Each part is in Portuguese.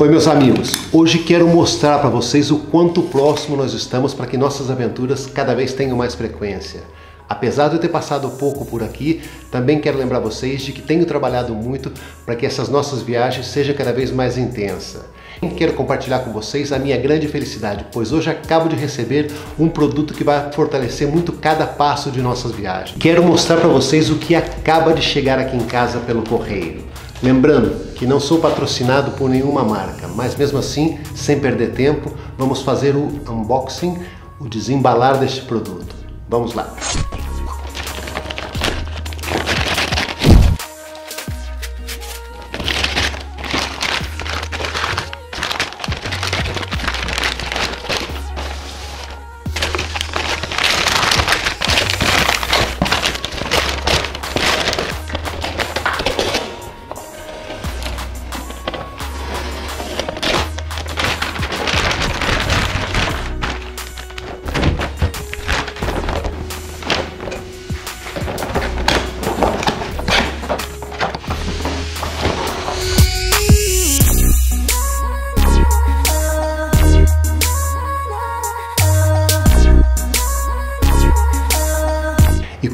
Oi meus amigos, hoje quero mostrar para vocês o quanto próximo nós estamos para que nossas aventuras cada vez tenham mais frequência. Apesar de eu ter passado pouco por aqui, também quero lembrar vocês de que tenho trabalhado muito para que essas nossas viagens sejam cada vez mais intensas. Quero compartilhar com vocês a minha grande felicidade, pois hoje acabo de receber um produto que vai fortalecer muito cada passo de nossas viagens. Quero mostrar para vocês o que acaba de chegar aqui em casa pelo correio. Lembrando que não sou patrocinado por nenhuma marca, mas mesmo assim, sem perder tempo, vamos fazer o unboxing, o desembalar deste produto. Vamos lá!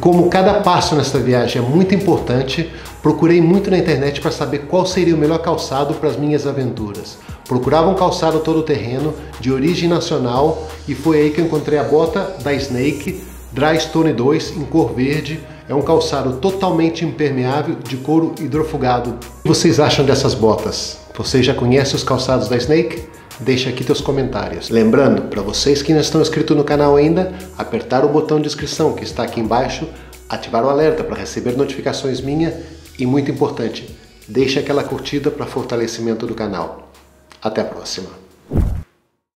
Como cada passo nessa viagem é muito importante, procurei muito na internet para saber qual seria o melhor calçado para as minhas aventuras. Procurava um calçado todo terreno, de origem nacional, e foi aí que encontrei a bota da Snake Dry Stone 2 em cor verde. É um calçado totalmente impermeável de couro hidrofugado. O que vocês acham dessas botas? Vocês já conhecem os calçados da Snake? Deixa aqui teus comentários. Lembrando, para vocês que não estão inscritos no canal ainda, apertar o botão de inscrição que está aqui embaixo, ativar o alerta para receber notificações minhas e, muito importante, deixe aquela curtida para fortalecimento do canal. Até a próxima!